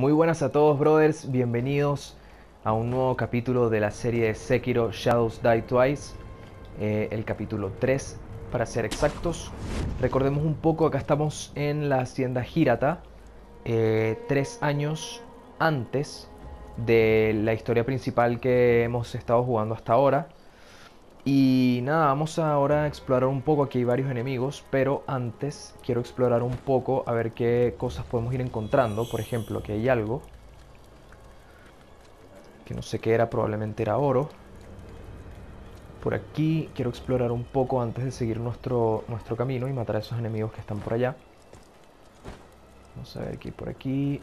Muy buenas a todos, brothers. Bienvenidos a un nuevo capítulo de la serie de Sekiro Shadows Die Twice. eh, el capítulo 3, para ser exactos. Recordemos un poco, acá estamos en la hacienda Hirata, eh, tres años antes de la historia principal que hemos estado jugando hasta ahora. Y nada, vamos ahora a explorar un poco, aquí hay varios enemigos, pero antes quiero explorar un poco a ver qué cosas podemos ir encontrando. Por ejemplo, aquí hay algo que no sé qué era, probablemente era oro. Por aquí quiero explorar un poco antes de seguir nuestro, nuestro camino y matar a esos enemigos que están por allá. Vamos a ver aquí, por aquí.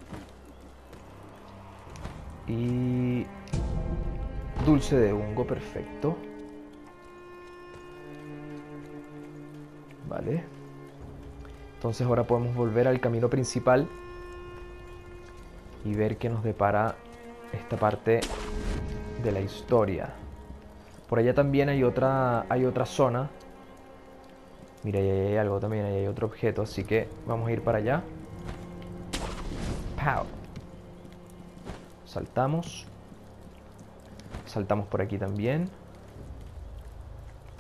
Y... Dulce de hongo, perfecto. Vale. Entonces ahora podemos volver al camino principal y ver qué nos depara esta parte de la historia. Por allá también hay otra, hay otra zona. Mira, ahí hay algo también, ahí hay otro objeto, así que vamos a ir para allá. ¡Pow! Saltamos. Saltamos por aquí también.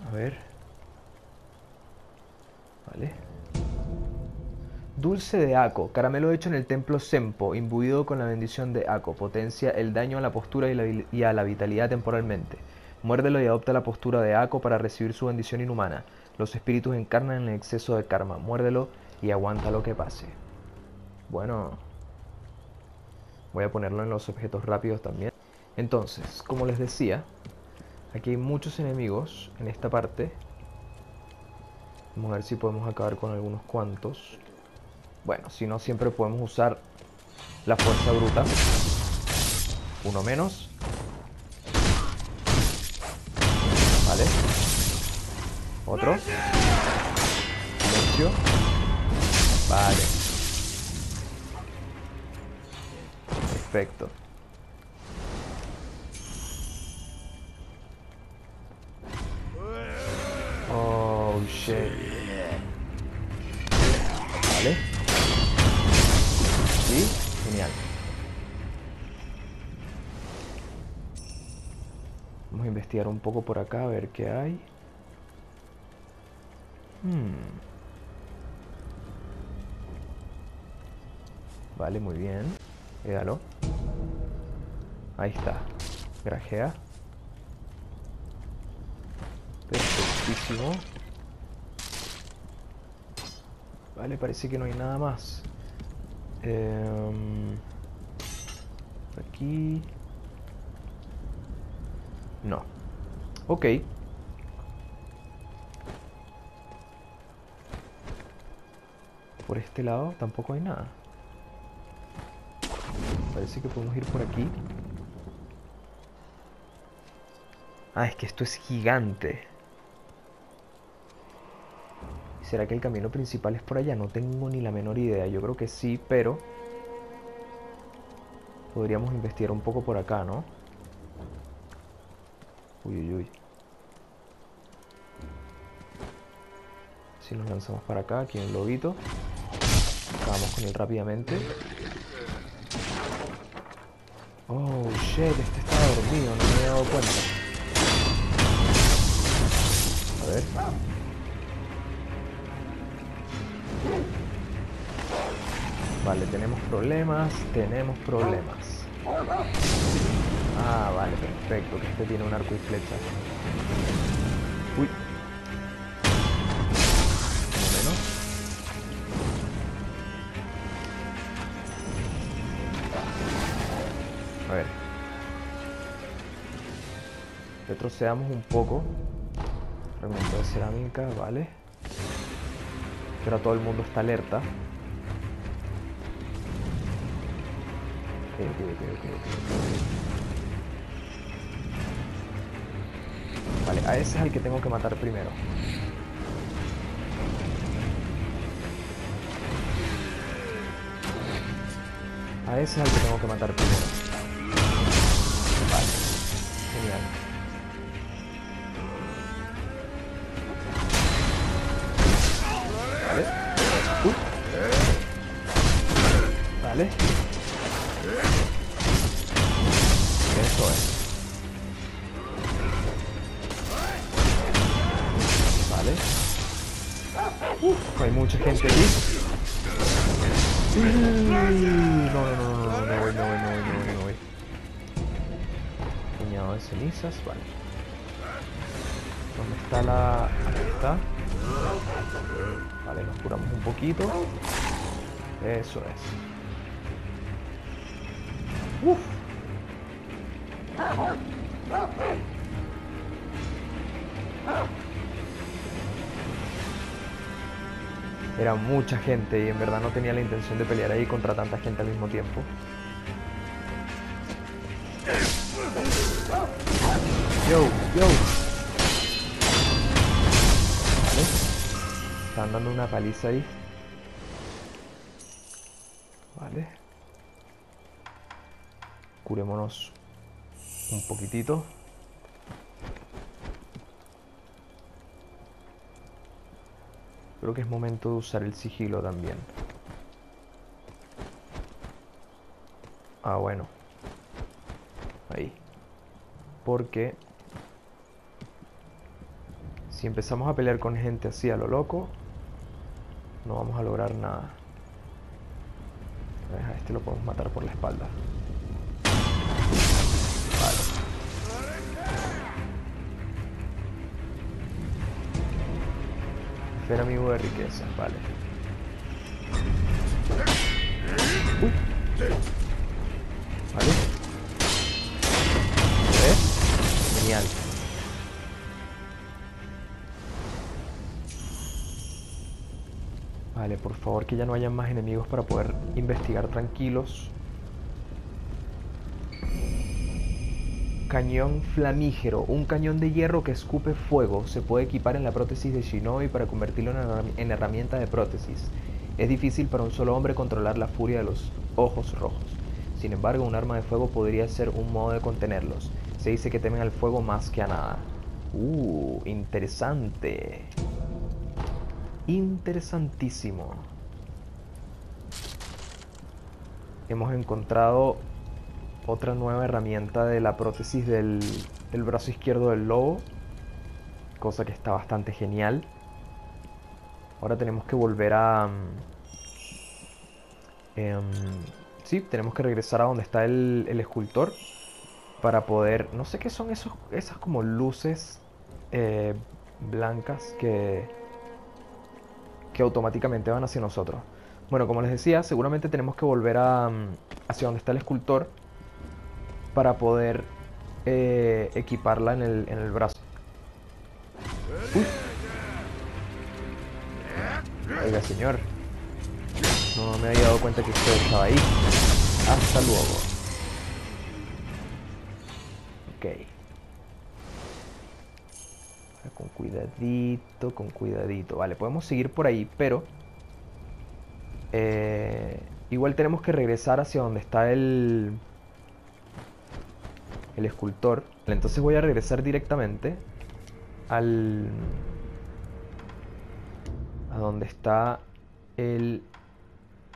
A ver. Dulce de Ako, caramelo hecho en el templo Sempo, imbuido con la bendición de Ako, potencia el daño a la postura y, y a la vitalidad temporalmente. Muérdelo y adopta la postura de Ako para recibir su bendición inhumana. Los espíritus encarnan en el exceso de karma. Muérdelo y aguanta lo que pase. Bueno, voy a ponerlo en los objetos rápidos también. Entonces, como les decía, aquí hay muchos enemigos en esta parte. Vamos a ver si podemos acabar con algunos cuantos. Bueno, si no, siempre podemos usar la fuerza bruta. Uno menos. Vale. Otro. Silencio. Vale. Perfecto. Oh, shit. Vale. Sí, genial. Vamos a investigar un poco por acá a ver qué hay. Hmm. Vale, muy bien. Quédalo. Ahí está. Grajea. Perfectísimo. Vale, parece que no hay nada más. Em, aquí. No. Ok. Por este lado tampoco hay nada. Parece que podemos ir por aquí. Ah, es que esto es gigante. ¿Será que el camino principal es por allá? No tengo ni la menor idea. Yo creo que sí, pero... Podríamos investigar un poco por acá, ¿no? Uy, uy, uy. Si nos lanzamos para acá, aquí en el lobito. Acabamos con él rápidamente. Oh, shit, este estaba dormido, no me había dado cuenta. A ver. Vale, tenemos problemas, tenemos problemas. Ah, vale, perfecto, que este tiene un arco y flecha. Uy. Menos. A ver. Retrocedamos un poco. Fragmento de cerámica, vale. Que ahora todo el mundo está alerta. Ok, ok, ok. Vale, a ese es el que tengo que matar primero. A ese es el que tengo que matar primero. Vale. Genial. Eso es. Uf. Era mucha gente y en verdad no tenía la intención de pelear ahí contra tanta gente al mismo tiempo. Yo, yo. ¿Vale? Están dando una paliza ahí. Curémonos un poquitito. Creo que es momento de usar el sigilo también. Ah, bueno. Ahí. Porque... Si empezamos a pelear con gente así a lo loco, no vamos a lograr nada. A este lo podemos matar por la espalda. Ser amigo de riqueza, vale. Uh. Vale. ¿Ves? Genial. Vale, por favor que ya no haya más enemigos para poder investigar tranquilos. Cañón flamígero, un cañón de hierro que escupe fuego. Se puede equipar en la prótesis de Shinobi para convertirlo en herramienta de prótesis. Es difícil para un solo hombre controlar la furia de los ojos rojos. Sin embargo, un arma de fuego podría ser un modo de contenerlos. Se dice que temen al fuego más que a nada. Uh, interesante. Interesantísimo. Hemos encontrado otra nueva herramienta de la prótesis del, brazo izquierdo del lobo. Cosa que está bastante genial. Ahora tenemos que volver a... Eh, sí, tenemos que regresar a donde está el, escultor. Para poder... No sé qué son esos, esas como luces eh, blancas que... Que automáticamente van hacia nosotros. Bueno, como les decía, seguramente tenemos que volver a, hacia donde está el escultor para poder eh, equiparla en el, en el brazo. Oiga, señor. No me había dado cuenta que usted estaba ahí. Hasta luego. Ok. Con cuidadito, con cuidadito. Vale, podemos seguir por ahí, pero... Eh, igual tenemos que regresar hacia donde está el el escultor. Entonces voy a regresar directamente al... a donde está el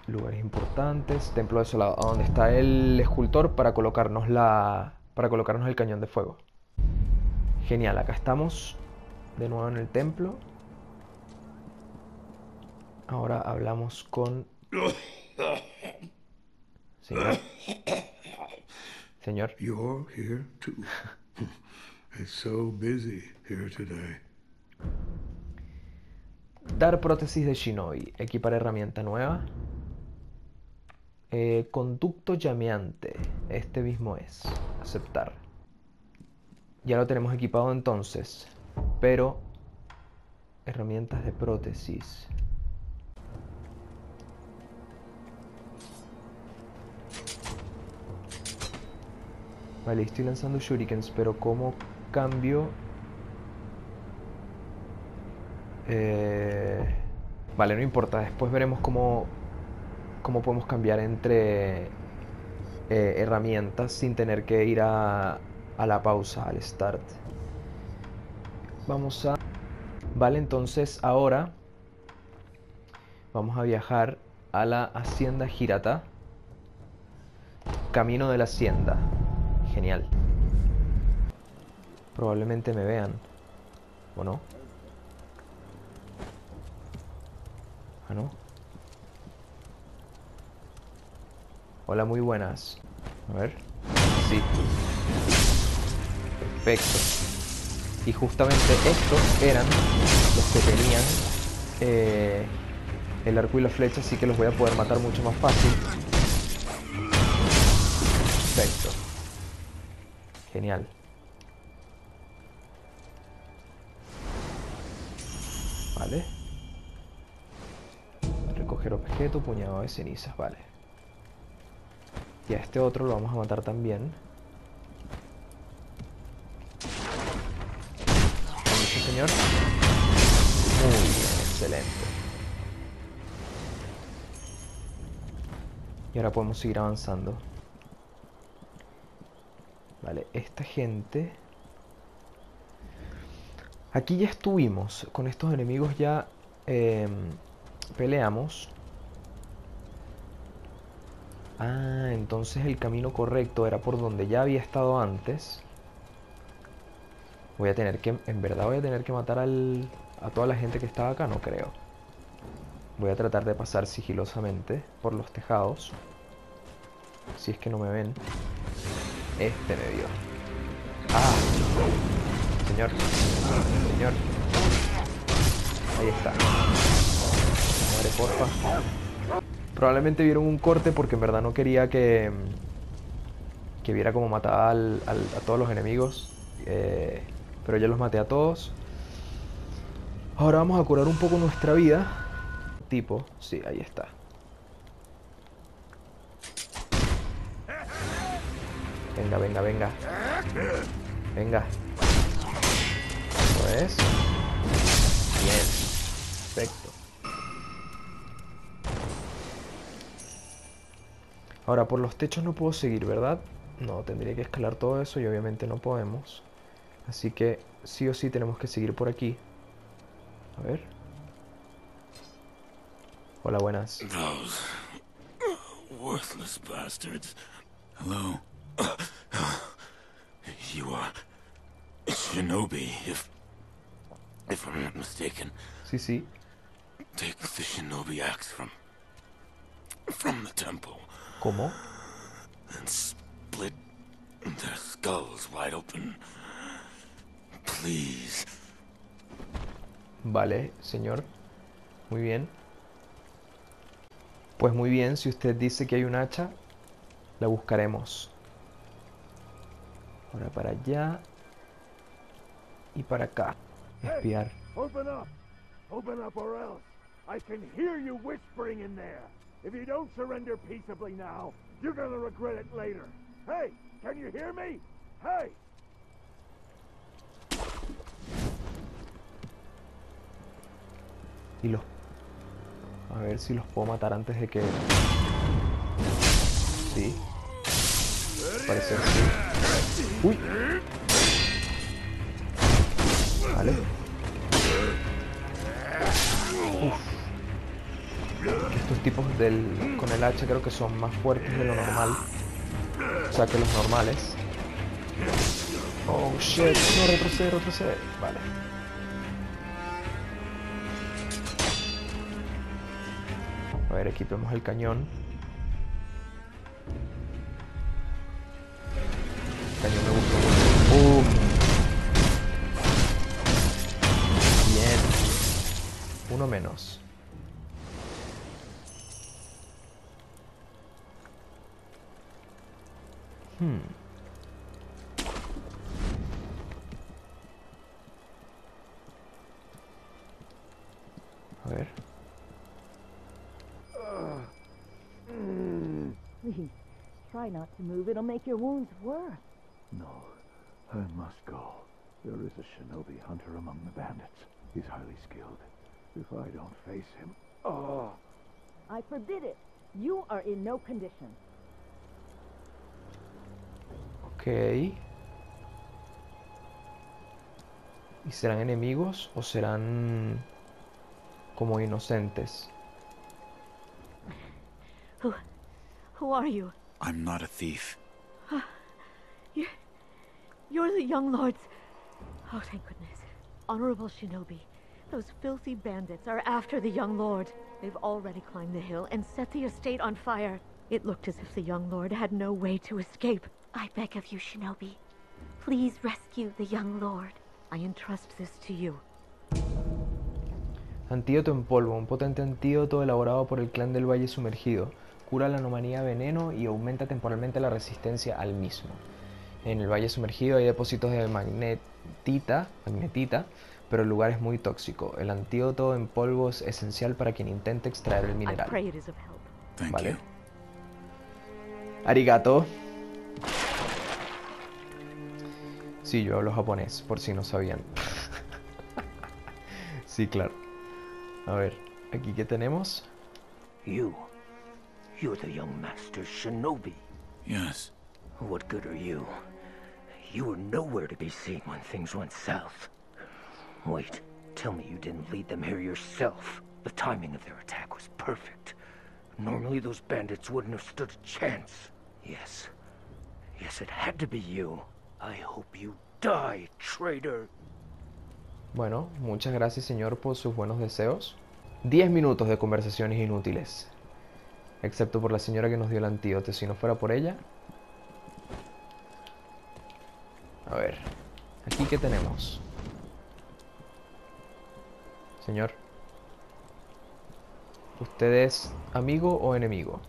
lugares importantes, templo desolado, a donde está el escultor para colocarnos la para colocarnos el cañón de fuego. Genial, acá estamos de nuevo en el templo. Ahora hablamos con Señor. Señor. You're here too. It's so busy here today. Dar prótesis de Shinobi. Equipar herramienta nueva. Eh, conducto llameante. Este mismo es. Aceptar. Ya lo tenemos equipado entonces. Pero... Herramientas de prótesis. Vale, estoy lanzando shurikens, pero ¿cómo cambio? Eh, vale, no importa. Después veremos cómo, cómo podemos cambiar entre eh, herramientas sin tener que ir a, a la pausa, al start. Vamos a... Vale, entonces ahora vamos a viajar a la Hacienda Girata. Camino de la Hacienda. Genial. Probablemente me vean. ¿O no? Ah, no. Hola, muy buenas. A ver. Sí. Perfecto. Y justamente estos eran los que tenían eh, el arco y la flecha, así que los voy a poder matar mucho más fácil. Perfecto. Genial. Vale. Recoger objeto, puñado de cenizas, vale. Y a este otro lo vamos a matar también. señor? Muy bien, excelente. Y ahora podemos seguir avanzando. Vale, esta gente... Aquí ya estuvimos. Con estos enemigos ya em, peleamos. Ah, entonces el camino correcto era por donde ya había estado antes. Voy a tener que... En verdad voy a tener que matar a toda la gente que estaba acá, no creo. Voy a tratar de pasar sigilosamente por los tejados. Si es que no me ven. Este me vio. ¡Ah! Señor. Señor. Ahí está. Madre, porfa. Probablemente vieron un corte porque en verdad no quería que... Que viera como mataba a todos los enemigos. Eh, pero ya los maté a todos. Ahora vamos a curar un poco nuestra vida. Tipo, sí, ahí está. Venga, venga, venga. Venga. Eso es. Bien. Perfecto. Ahora, por los techos no puedo seguir, ¿verdad? No, tendría que escalar todo eso y obviamente no podemos. Así que sí o sí tenemos que seguir por aquí. A ver. Hola, buenas. Those worthless bastards. Hello. You are Shinobi, if if I'm not mistaken. Sí, sí. Take the Shinobi axe from from the temple. ¿Cómo? And split their skulls wide open. Please. Vale, señor. Muy bien. Pues muy bien, si usted dice que hay un hacha, la buscaremos. Ahora para allá. Y para acá. Espiar. Hey, open up. Open up or else. I can hear you whispering in there. If you don't surrender peaceably now, you're gonna regret it later. Hey, can you hear me? Hey! Y los... A ver si los puedo matar antes de que... Sí. Parece que sí. ¡Uy! Vale. Uf. Estos tipos del, con el hacha creo que son más fuertes de lo normal. O sea que los normales. Oh shit, no retrocede, retrocede. Vale. A ver, equipemos el cañón. Cañón me gustó mucho. ¡Uh! Bien. Uno menos. Hmm. A ver. Try not to move. It'll make your wounds worse. No, I must go. There is a shinobi hunter among the bandits. He's highly skilled. If I don't face him... Oh! I forbid it. You are in no condition. Ok. ¿Y serán enemigos o serán como inocentes? Who, who are you? I'm not a thief. You're, you're the young lords. Oh, thank goodness. Honorable Shinobi, Those filthy bandits are after the young lord. They've already climbed the hill and set the estate on fire. It looked as if the young lord had no way to escape. I beg of you, Shinobi. Please rescue the young lord. I entrust this to you. Antídoto en polvo, un potente antídoto elaborado por el clan del Valle Sumergido. Cura la anomalía veneno y aumenta temporalmente la resistencia al mismo. En el Valle Sumergido hay depósitos de magnetita, magnetita, pero el lugar es muy tóxico. El antídoto en polvo es esencial para quien intente extraer el mineral. Vale. Arigato. Sí, yo hablo japonés, por si no sabían. sí, claro. A ver, aquí qué tenemos. You. You're the young master shinobi. Yes. What good are you? You were nowhere to be seen when things went south. Wait, tell me you didn't lead them here yourself. The timing of their attack was perfect. Normally those bandits wouldn't have stood a chance. Yes. Yes, it had to be you. I hope you die, traitor. Bueno, muchas gracias señor por sus buenos deseos. 10 minutos de conversaciones inútiles. Excepto por la señora que nos dio el antídoto. Si no fuera por ella... A ver. Aquí qué tenemos. Señor. ¿Usted es amigo o enemigo?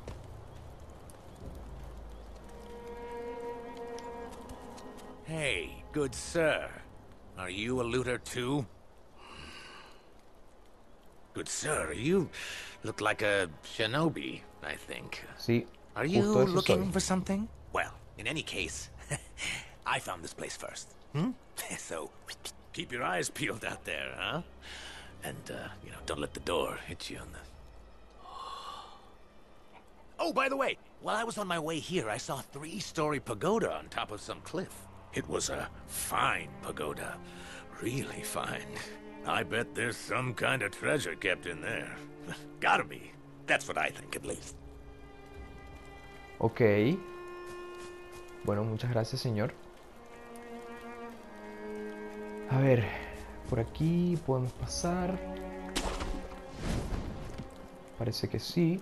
Hey, good sir. Are you a looter too? Good sir, you look like a shinobi, I think. Sí. Are you looking soy. for something? Well, in any case, I found this place first. Hmm? so, keep your eyes peeled out there, huh? And, uh, you know, don't let the door hit you on the... Oh, by the way, while I was on my way here, I saw a three-story pagoda on top of some cliff. It was a fine pagoda. Really fine. I bet there's some kind of treasure kept in there. Gotta be. That's what I think, at least. Ok. Bueno, muchas gracias, señor. A ver, por aquí podemos pasar. Parece que sí.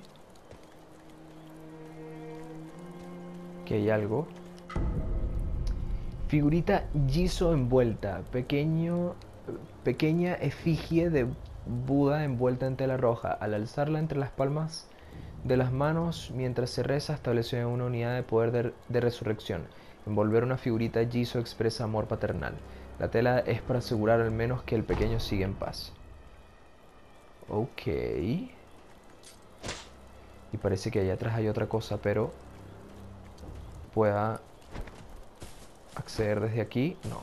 Que hay algo. Figurita Jiso envuelta. Pequeño, pequeña efigie de Buda envuelta en tela roja. Al alzarla entre las palmas de las manos mientras se reza estableció una unidad de poder de, de resurrección. Envolver una figurita Jiso expresa amor paternal. La tela es para asegurar al menos que el pequeño sigue en paz. Ok. Y parece que allá atrás hay otra cosa, pero pueda acceder desde aquí. No.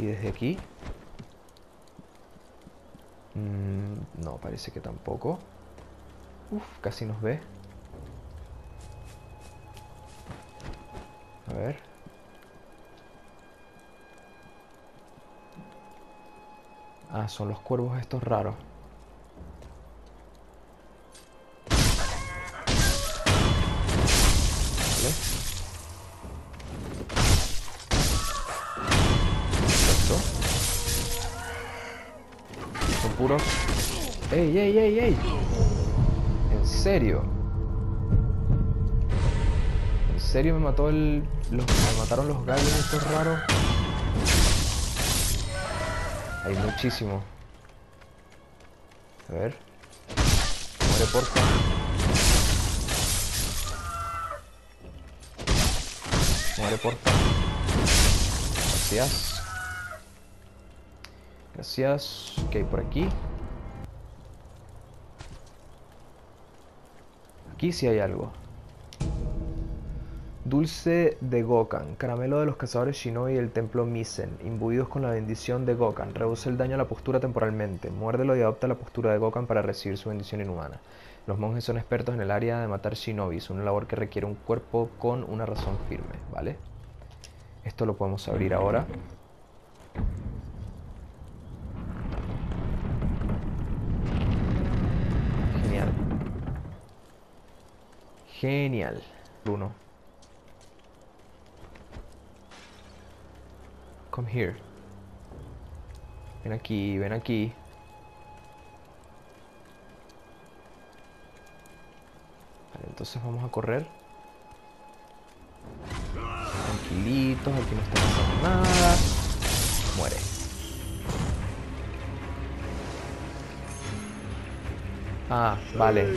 Y desde aquí. Mm, no, parece que tampoco. Uf, casi nos ve. Ver. Ah, son los cuervos estos raros. Vale. Perfecto. Son puros. ¡Ey, ey, ey, ey! ¿En serio? ¿En serio me mató el. Los, me mataron los gallos estos raros? Hay muchísimo. A ver. Muere porfa. Muere porfa. Gracias. Gracias. Ok, por aquí. Aquí sí hay algo. Dulce de Gokan, caramelo de los cazadores Shinobi y el templo Misen, imbuidos con la bendición de Gokan, reduce el daño a la postura temporalmente, muérdelo y adopta la postura de Gokan para recibir su bendición inhumana. Los monjes son expertos en el área de matar shinobis, una labor que requiere un cuerpo con una razón firme, ¿vale? Esto lo podemos abrir ahora. Genial. Genial. Uno. Here. Ven aquí, ven aquí. Vale, entonces vamos a correr. Tranquilitos, aquí no está pasando nada. Muere. Ah, vale.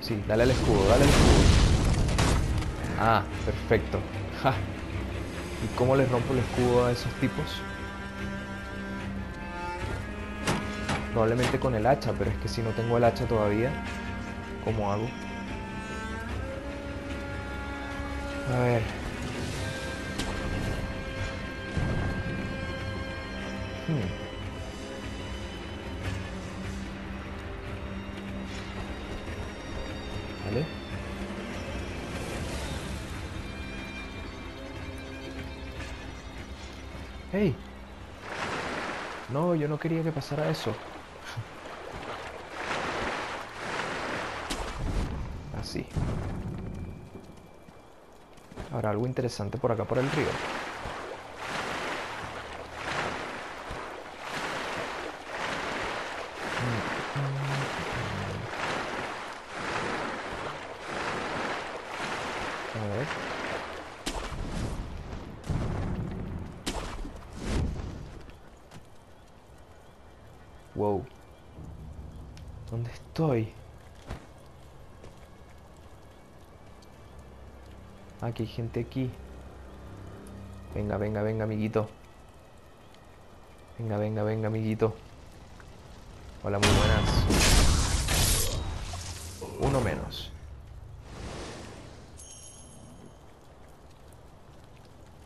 Sí, dale al escudo, dale al escudo. Ah, perfecto. Ja. ¿Y cómo les rompo el escudo a esos tipos? Probablemente con el hacha, pero es que si no tengo el hacha todavía, ¿cómo hago? A ver. Hmm. ¿Vale? No, yo no quería que pasara eso. Así. Ahora, algo interesante por acá, por el río. Aquí hay gente aquí. Venga, venga, venga, amiguito. Venga, venga, venga, amiguito. Hola, muy buenas. Uno menos.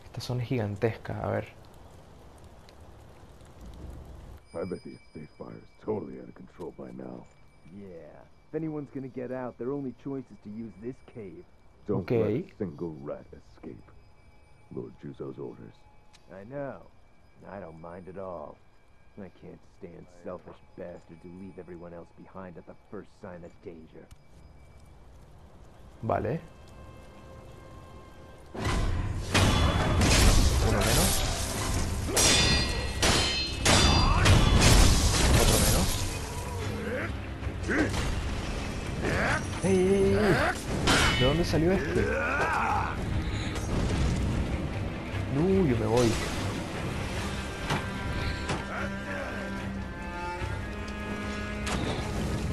Esta zona es gigantesca, a ver. I bet the estate fire is totally out of control by now. Yeah. If anyone's gonna get out, their only choice is to use this cave. Don't Okay. let a single rat escape. Lord Juzo's orders. I know. I don't mind at all. I can't stand selfish bastards who leave everyone else behind at the first sign of danger. Vale. Uno menos. Dónde salió este? No, yo me voy.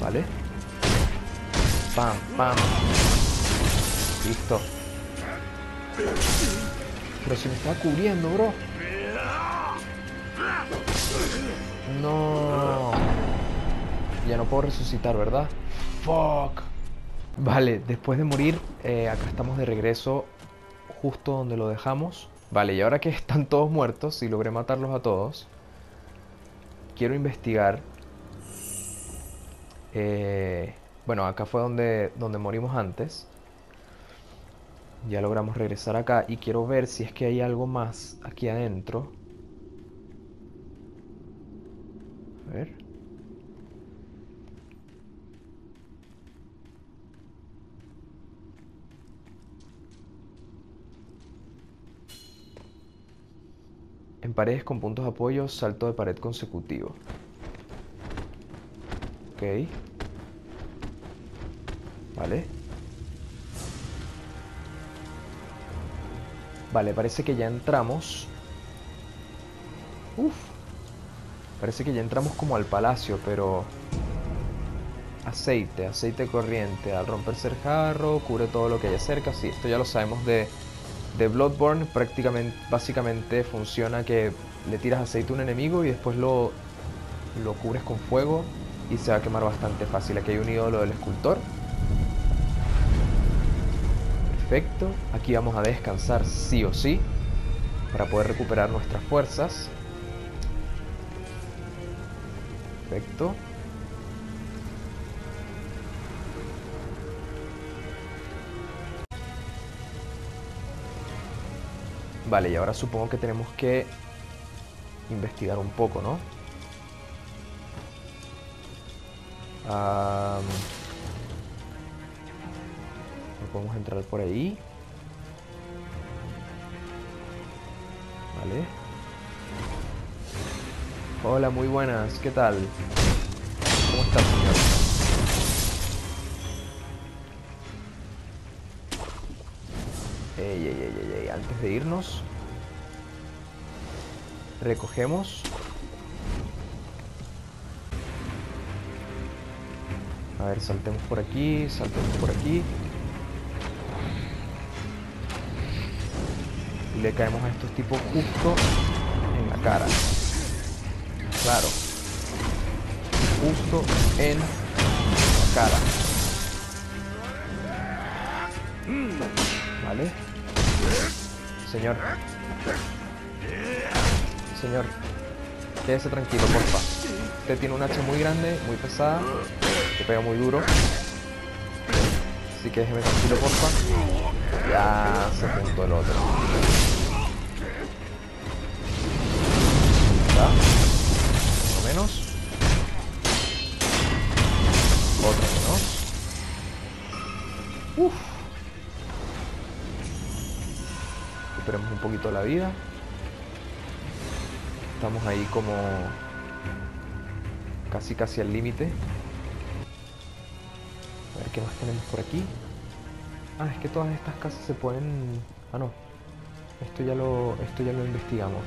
Vale. Pam, pam. Listo. Pero se me está cubriendo, bro. No. Ya no puedo resucitar, ¿verdad? Fuck. Vale, después de morir, eh, acá estamos de regreso justo donde lo dejamos. Vale, y ahora que están todos muertos y logré matarlos a todos, quiero investigar. eh, bueno, acá fue donde, donde morimos antes. Ya logramos regresar acá y quiero ver si es que hay algo más aquí adentro. A ver. En paredes con puntos de apoyo, salto de pared consecutivo. Ok. Vale. Vale, parece que ya entramos. Uf. Parece que ya entramos como al palacio, pero... Aceite, aceite corriente. Al romperse el jarro, cubre todo lo que haya cerca. Sí, esto ya lo sabemos de, Bloodborne. Prácticamente, básicamente funciona que le tiras aceite a un enemigo y después lo, lo cubres con fuego y se va a quemar bastante fácil. Aquí hay un ídolo del escultor. Perfecto. Aquí vamos a descansar sí o sí para poder recuperar nuestras fuerzas. Perfecto. Vale, y ahora supongo que tenemos que investigar un poco, ¿no? No podemos entrar por ahí. Vale. Hola, muy buenas. ¿Qué tal? ¿Cómo está, señor? Antes de irnos, recogemos. A ver, saltemos por aquí, saltemos por aquí. Y le caemos a estos tipos justo en la cara. Claro. Justo en la cara. Vale. Señor. Señor. Quédese tranquilo, porfa. Usted tiene un hacha muy grande, muy pesada. Que pega muy duro. Así que déjeme tranquilo, porfa. Ya se apuntó el otro. Estamos ahí como casi casi al límite. A ver qué más tenemos por aquí. Ah, es que todas estas casas se pueden. Ah no. Esto ya lo. esto ya lo investigamos.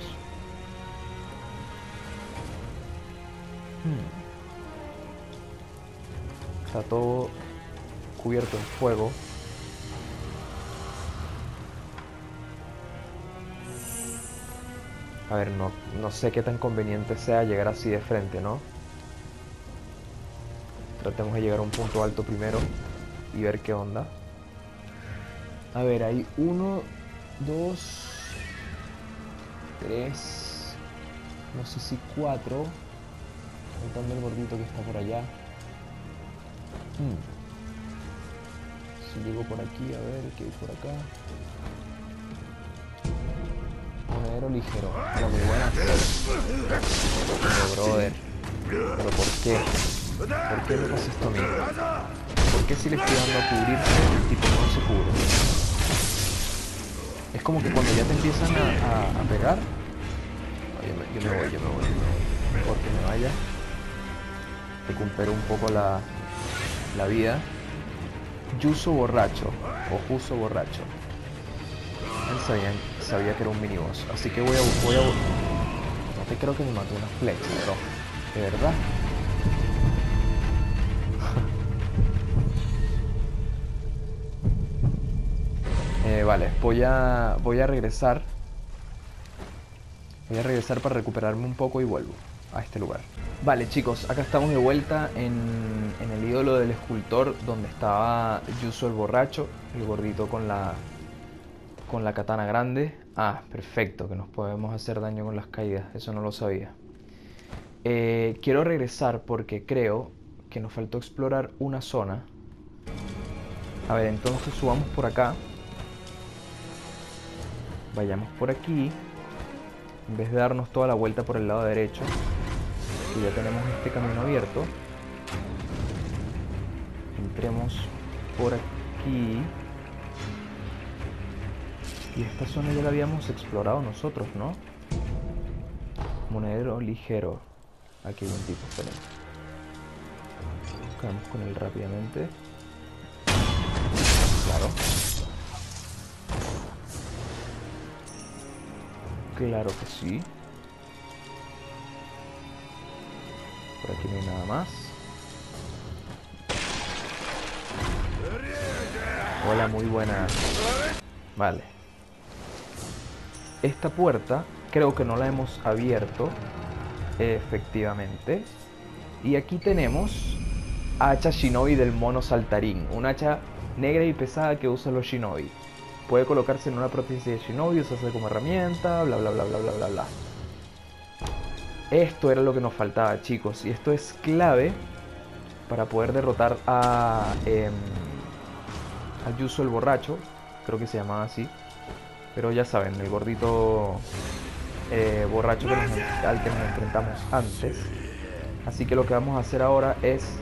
Hmm. Está todo cubierto en fuego. A ver, no, no sé qué tan conveniente sea llegar así de frente, ¿no? Tratemos de llegar a un punto alto primero y ver qué onda. A ver, hay uno, dos, tres, no sé si cuatro. Contando el gordito que está por allá. Hmm. Si llego por aquí, a ver qué hay por acá. Monedero ligero. Hola, muy buenas. Pero, brother. ¿Pero por qué? ¿Por qué me pasa esto a mí? ¿Por qué si le estoy dando a cubrirse, el tipo no se cubre? Es como que cuando ya te empiezan a, pegar... Yo, me, voy, yo me voy, yo me voy. Mejor que me vaya. Recupero un poco la, la vida. Yuso borracho. O Juso borracho. Él sabía, sabía que era un miniboss. Así que voy a... Voy no te creo que me mató una flecha, bro. ¿De verdad? Eh, vale, voy a, voy a regresar. Voy a regresar para recuperarme un poco y vuelvo a este lugar. Vale chicos, acá estamos de vuelta en, en el ídolo del escultor donde estaba Yuso el borracho, el gordito con la, con la katana grande. Ah, perfecto, que nos podemos hacer daño con las caídas, eso no lo sabía. Eh, quiero regresar porque creo que nos faltó explorar una zona. A ver, entonces subamos por acá. Vayamos por aquí. En vez de darnos toda la vuelta por el lado derecho, que ya tenemos este camino abierto. Entremos por aquí. Y esta zona ya la habíamos explorado nosotros, ¿no? Monedero ligero. Aquí hay un tipo, esperen. Buscamos con él rápidamente. Claro. Claro que sí. Por aquí no hay nada más. Hola, muy buenas. Vale. Esta puerta creo que no la hemos abierto. Efectivamente. Y aquí tenemos hacha shinobi del mono saltarín. Un hacha negra y pesada que usan los shinobi. Puede colocarse en una prótesis de shinobi, usarse como herramienta, bla bla bla bla bla bla bla. Esto era lo que nos faltaba, chicos. Y esto es clave para poder derrotar a, eh, el borracho. Creo que se llamaba así. Pero ya saben, el gordito eh, borracho que nos, al que nos enfrentamos antes. Así que lo que vamos a hacer ahora es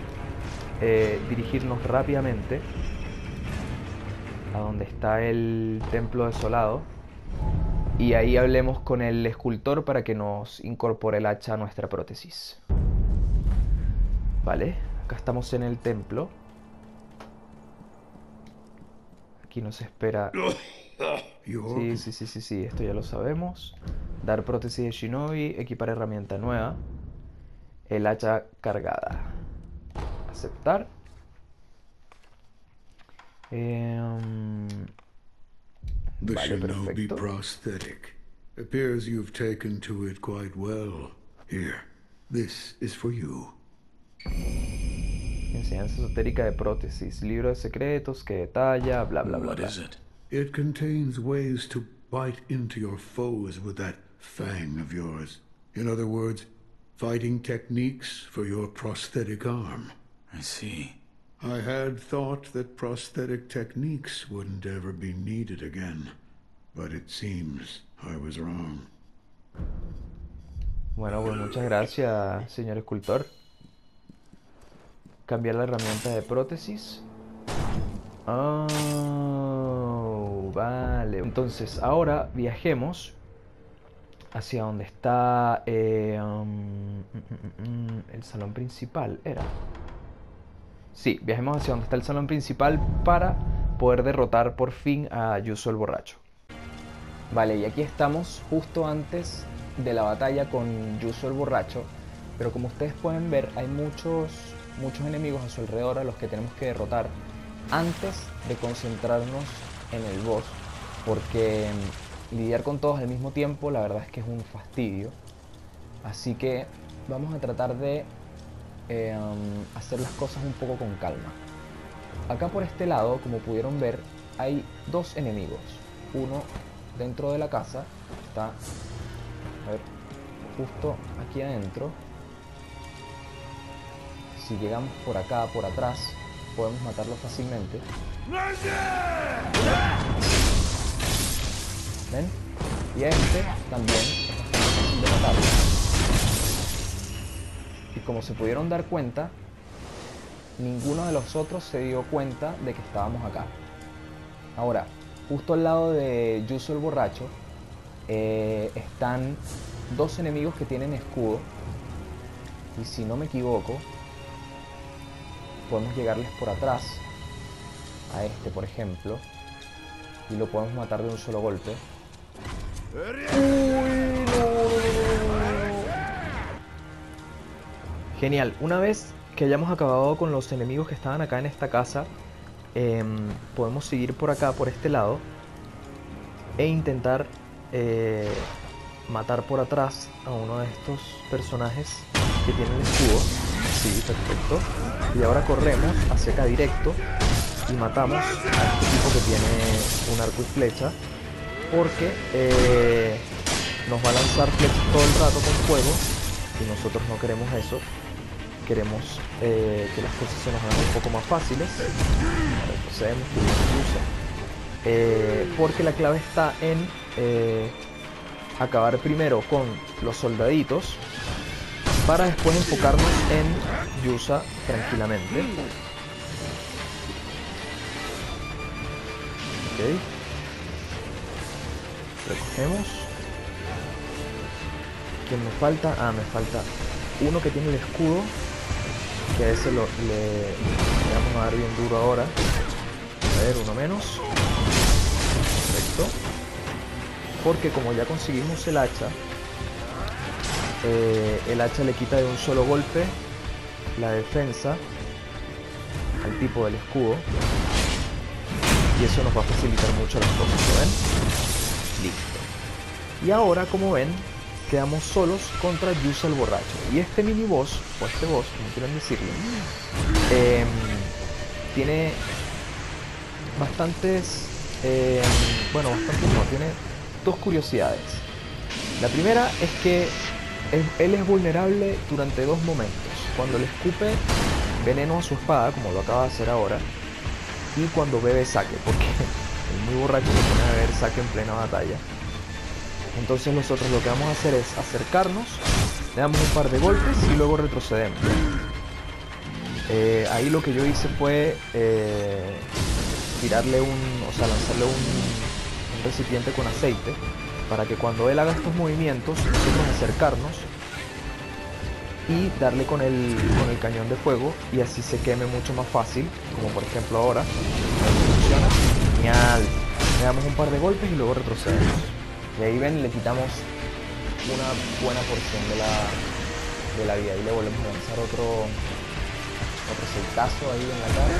eh, dirigirnos rápidamente a donde está el templo desolado y ahí hablemos con el escultor para que nos incorpore el hacha a nuestra prótesis. Vale, acá estamos en el templo. Aquí nos espera... Sí, sí, sí, sí, sí, esto ya lo sabemos. Dar prótesis de Shinobi, equipar herramienta nueva. El hacha cargada. Aceptar. Em, The Vale, Shinobi perfecto. prosthetic. Appears you've taken to it quite well. Here, this is for you. Enseñanza esotérica de prótesis, libro de secretos que detalla, bla bla bla. What bla. is it? It contains ways to bite into your foes with that fang of yours. In other words, fighting techniques for your prosthetic arm. I see. I had thought that prosthetic techniques wouldn't ever be needed again, but it seems I was wrong. Bueno, pues muchas gracias, señor escultor. Cambiar la herramienta de prótesis. Oh, vale. Entonces, ahora viajemos hacia donde está eh, um, mm, mm, mm, el salón principal. ¿Era? Sí, viajemos hacia donde está el salón principal para poder derrotar por fin a Yuso el borracho. Vale, y aquí estamos justo antes de la batalla con Yuso el borracho, pero como ustedes pueden ver hay muchos, muchos enemigos a su alrededor a los que tenemos que derrotar antes de concentrarnos en el boss, porque mm, lidiar con todos al mismo tiempo la verdad es que es un fastidio, así que vamos a tratar de um, hacer las cosas un poco con calma. Acá por este lado, como pudieron ver, hay dos enemigos. Uno dentro de la casa, está, justo aquí adentro. Si llegamos por acá, por atrás, podemos matarlo fácilmente. ¿Ven? Y este también de. Y como se pudieron dar cuenta, ninguno de los otros se dio cuenta de que estábamos acá. Ahora, justo al lado de Yuso el borracho, eh, están dos enemigos que tienen escudo. Y si no me equivoco, podemos llegarles por atrás. A este, por ejemplo. Y lo podemos matar de un solo golpe. Genial. Una vez que hayamos acabado con los enemigos que estaban acá en esta casa, em, podemos seguir por acá, por este lado, e intentar eh, matar por atrás a uno de estos personajes que tiene el escudo. Sí, perfecto. Y ahora corremos hacia acá directo matamos a este tipo que tiene un arco y flecha, porque eh, nos va a lanzar flechas todo el rato con fuego y nosotros no queremos eso queremos eh, que las cosas se nos hagan un poco más fáciles. Eh, porque la clave está en eh, acabar primero con los soldaditos para después enfocarnos en Yusa tranquilamente. Ok. Recogemos. ¿Quién me falta? Ah, me falta uno que tiene el escudo que a ese lo, le, le vamos a dar bien duro ahora. A ver, uno menos. Perfecto. Porque como ya conseguimos el hacha, eh, el hacha le quita de un solo golpe la defensa al tipo del escudo. Y eso nos va a facilitar mucho las cosas, ¿lo ven? Listo. Y ahora, como ven, quedamos solos contra Yusa el borracho. Y este mini boss, o este boss, como quieran decirlo, em, tiene bastantes, em, bueno, bastantes no, tiene dos curiosidades. La primera es que él es vulnerable durante dos momentos. Cuando le escupe veneno a su espada, como lo acaba de hacer ahora, y cuando bebe saque, porque el muy borracho se pone a beber saque en plena batalla. Entonces nosotros lo que vamos a hacer es acercarnos, le damos un par de golpes y luego retrocedemos. Eh, ahí lo que yo hice fue eh, tirarle un, o sea, lanzarle un, un recipiente con aceite para que cuando él haga estos movimientos, nosotros acercarnos y darle con el, con el cañón de fuego y así se queme mucho más fácil, como por ejemplo ahora. Funciona. Genial. Le damos un par de golpes y luego retrocedemos. Y ahí ven, le quitamos una buena porción de la, de la vida. Y le volvemos a lanzar otro, otro aceitazo ahí en la cara.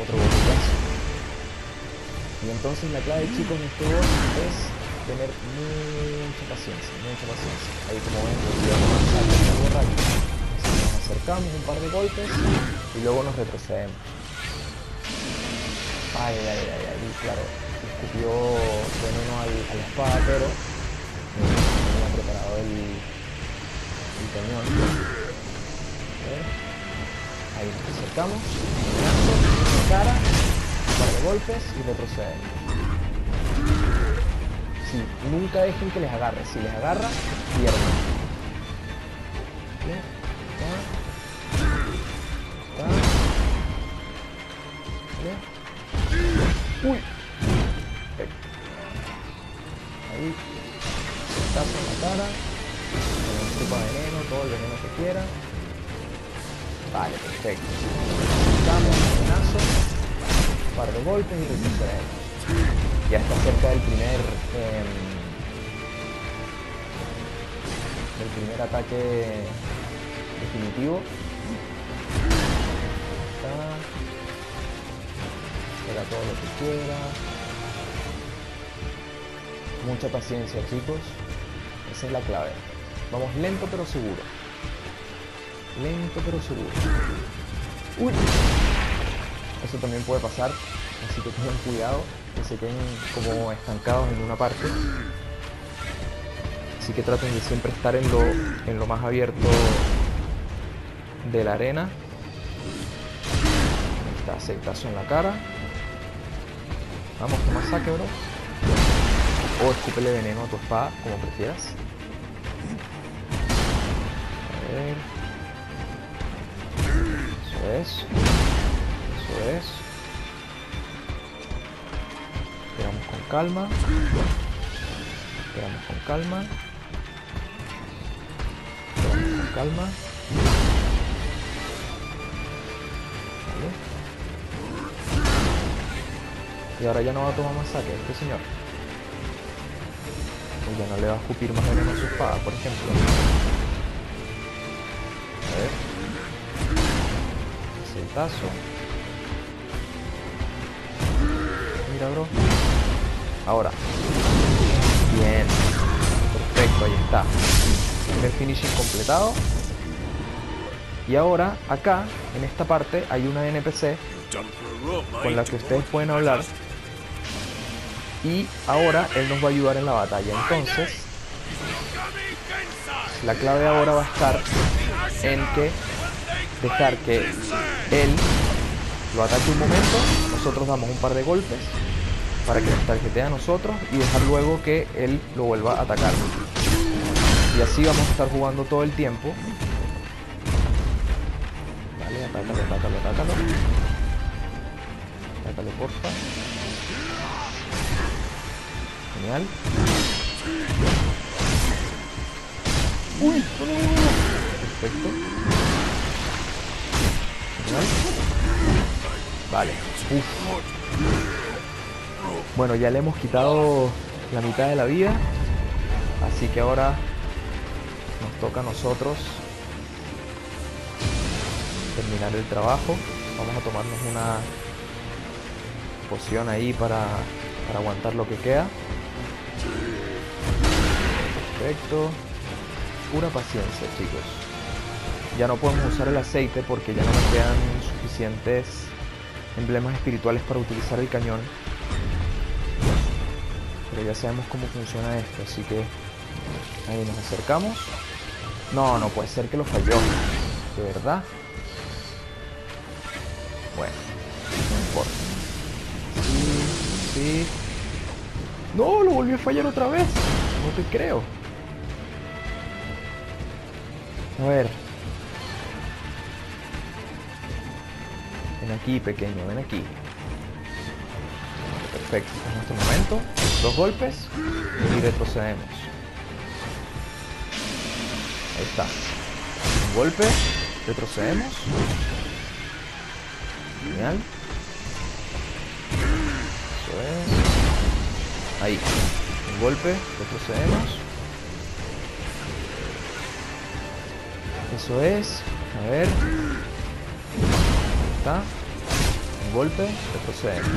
Otro golpeazo. Y entonces la clave chicos de este boss es tener mucha paciencia, mucha paciencia. Ahí como ven, rápido. Nos acercamos un par de golpes y luego nos retrocedemos. Ay, ay, ay, ay, claro, escupió veneno al, a la espada, pero no tenía preparado el, el cañón. Ahí nos acercamos, cara, un par de golpes y retrocedemos nunca dejen que les agarre. Si les agarra, pierden. Uy. Ahí. Tazo la cara. De veneno, todo el veneno que quiera. Vale, perfecto. Damos un. Un par de golpes y recuperamos ya está cerca del primer eh, primer ataque definitivo. Todo lo que quiera. Mucha paciencia chicos. Esa es la clave. Vamos lento pero seguro. Lento pero seguro. Uy. Eso también puede pasar así que tengan cuidado que se queden como estancados en una parte. Así que traten de siempre estar en lo, en lo más abierto de la arena. Ahí está, aceitazo en la cara. Vamos, toma saque, bro. O escúpele veneno a tu espada, como prefieras. A ver. Eso es. Eso es. Calma. Esperamos con calma. Con calma. Y ahora ya no va a tomar más saque este señor. O ya no le va a escupir más veneno a su espada, por ejemplo. A ver. Aceitazo. Mira, bro. Ahora. Bien. Perfecto, ahí está. Primer finishing completado. Y ahora, acá, en esta parte, hay una NPC con la que ustedes pueden hablar. Y ahora él nos va a ayudar en la batalla. Entonces, la clave ahora va a estar en que dejar que él lo ataque un momento, nosotros damos un par de golpes para que nos tarjetee a nosotros y dejar luego que él lo vuelva a atacar. Y así vamos a estar jugando todo el tiempo. Vale, atácalo, atácalo, atácalo. Atácalo, porfa. Genial. Uy, Perfecto. Genial. Vale. Uf. Bueno, ya le hemos quitado la mitad de la vida. Así que ahora nos toca a nosotros terminar el trabajo. Vamos a tomarnos una poción ahí para, para aguantar lo que queda. Perfecto. Pura paciencia, chicos. Ya no podemos usar el aceite porque ya no nos quedan suficientes emblemas espirituales para utilizar el cañón pero ya sabemos cómo funciona esto, así que ahí nos acercamos. No, no puede ser que lo falló. ¿De verdad? Bueno, no importa. Sí, sí. No, lo volvió a fallar otra vez. No te creo. A ver. Ven aquí, pequeño, ven aquí. Perfecto, en este momento, dos golpes y retrocedemos. Ahí está. Un golpe, retrocedemos. Genial. Eso es. Ahí. Un golpe, retrocedemos. Eso es. A ver. Ahí está. Un golpe, retrocedemos.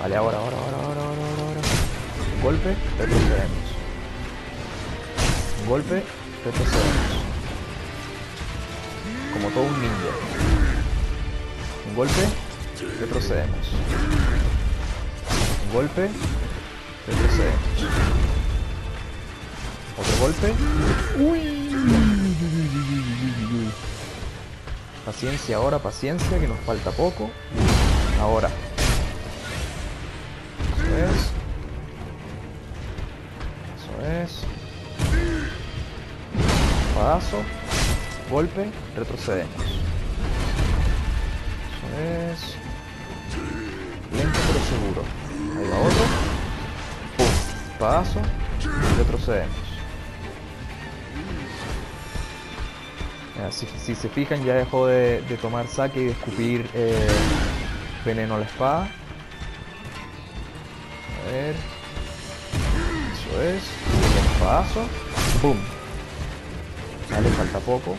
Vale, ahora, ahora, ahora, ahora, ahora, ahora. Golpe, retrocedemos. Golpe, retrocedemos. Como todo un ninja. Golpe, retrocedemos. Golpe, retrocedemos. Otro golpe. Paciencia ahora, paciencia, que nos falta poco. Ahora. Espadazo. Golpe. Retrocedemos. Eso es. Lento pero seguro. Ahí va otro. Pum. Espadazo. Retrocedemos. Si, si se fijan ya dejó de, tomar saque y de escupir eh, veneno a la espada. A ver. Eso es. Espadazo. ¡Boom! Vale, falta poco.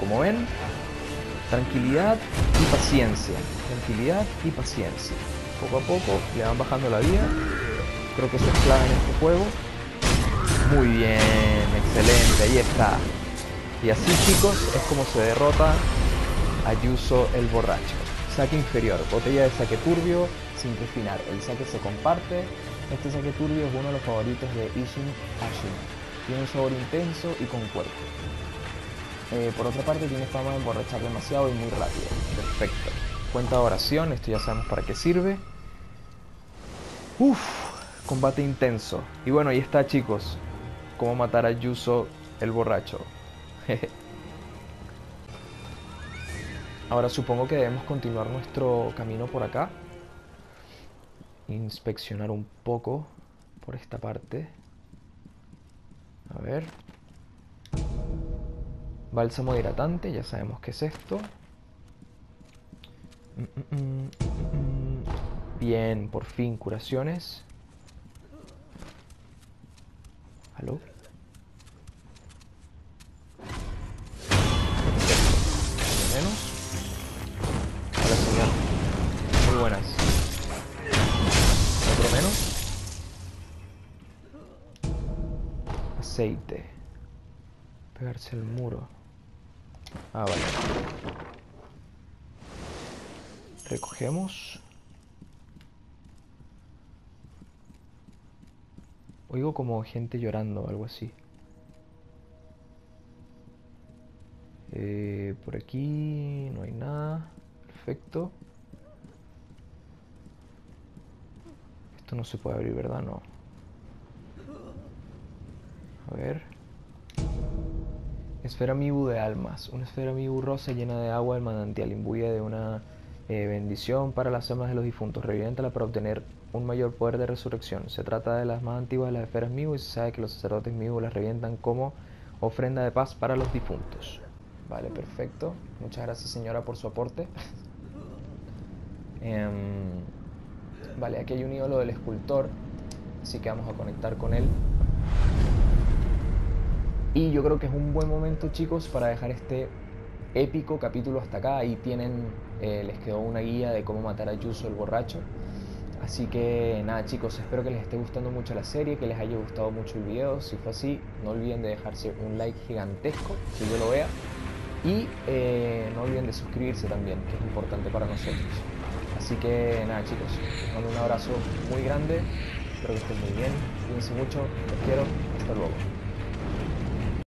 Como ven, tranquilidad y paciencia. Tranquilidad y paciencia. Poco a poco le van bajando la vida. Creo que eso es en este juego. Muy bien, excelente, ahí está. Y así chicos es como se derrota a Yuso el borracho. Saque inferior, botella de saque turbio, sin refinar. El saque se comparte. Este saque turbio es uno de los favoritos de Ishin Ashina. Tiene un sabor intenso y con cuerpo. Eh, por otra parte tiene fama de emborrachar demasiado y muy rápido. Perfecto. Cuenta de oración, esto ya sabemos para qué sirve. Uf, combate intenso. Y bueno, ahí está chicos. Cómo matar a Yuso el borracho. Ahora supongo que debemos continuar nuestro camino por acá. Inspeccionar un poco por esta parte. A ver. Bálsamo hidratante, ya sabemos qué es esto. Mm, mm, mm, Bien, por fin, curaciones. ¿Aló? Hola. Muy buenas. Aceite. Pegarse el muro. Ah, vale. Recogemos. Oigo como gente llorando o algo así. Eh, por aquí no hay nada. Perfecto. Esto no se puede abrir, ¿verdad? No. A ver. Esfera Mibu de almas. Una esfera Mibu rosa llena de agua del manantial, imbuida de una eh, bendición para las almas de los difuntos. Reviéntala para obtener un mayor poder de resurrección. Se trata de las más antiguas de las esferas Mibu y se sabe que los sacerdotes Mibu las revientan como ofrenda de paz para los difuntos. Vale, perfecto. Muchas gracias señora por su aporte. Em, vale, aquí hay un ídolo del escultor, así que vamos a conectar con él. Y yo creo que es un buen momento chicos para dejar este épico capítulo hasta acá. Ahí tienen, eh, les quedó una guía de cómo matar a Yuso el borracho. Así que nada chicos, espero que les esté gustando mucho la serie, que les haya gustado mucho el video. Si fue así, no olviden de dejarse un like gigantesco, si yo lo vea. Y eh, no olviden de suscribirse también, que es importante para nosotros. Así que nada chicos, les mando un abrazo muy grande, espero que estén muy bien, cuídense mucho, los quiero, hasta luego.